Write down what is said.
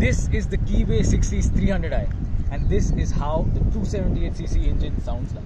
This is the Keyway 60s 300i and this is how the 278cc engine sounds like.